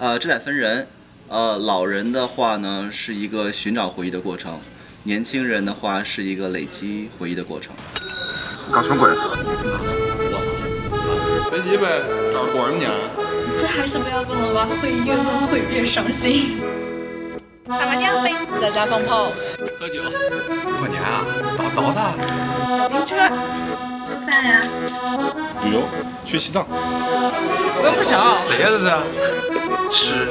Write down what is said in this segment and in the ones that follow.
呃，这得分人。呃，老人的话呢，是一个寻找回忆的过程；年轻人的话，是一个累积回忆的过程。搞什么鬼？随机呗，找过什么年？这还是不要问了吧，会越问会越伤心。打麻将呗，在家放炮，喝酒。过年啊，打 DOTA，小冰车，吃饭呀，旅游，去西藏。我不少。谁呀这是？吃，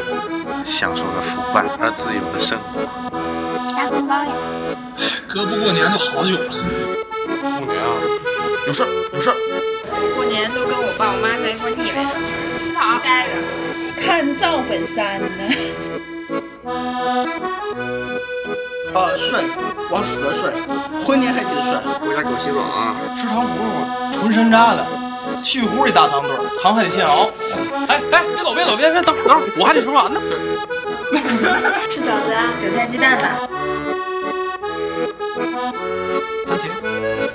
享受着腐败而自由的生活。发红包呀。哥不过年都好久了。过年啊，有事儿有事儿。过年都跟我爸我妈在一块腻歪了，好待着。看赵本山呢。啊，帅，往死了睡，混年还得帅。回家给我洗澡啊！吃糖葫芦，纯山楂的，去核的大糖墩，糖还得现熬。哎哎，别走别走别别，等会儿等会儿，我还得说完呢。吃饺子啊，韭菜鸡蛋的。弹琴，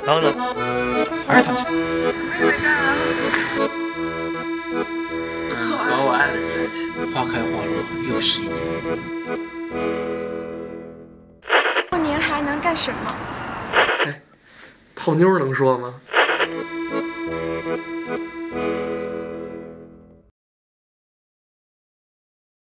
然后呢？还是弹琴。和我爱的在一起，花开花落又是一年。过年还能干什么？泡妞能说吗？thank you